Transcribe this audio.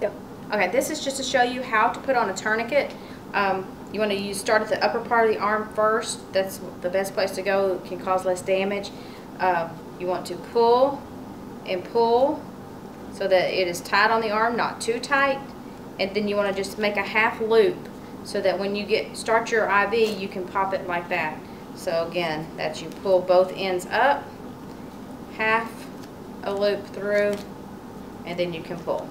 Go. Okay, this is just to show you how to put on a tourniquet. Um, you want to use start at the upper part of the arm first. That's the best place to go. It can cause less damage. Um, you want to pull and pull so that it is tight on the arm, not too tight. And then you want to just make a half loop so that when you get start your IV, you can pop it like that. So again, that you pull both ends up, half a loop through, and then you can pull.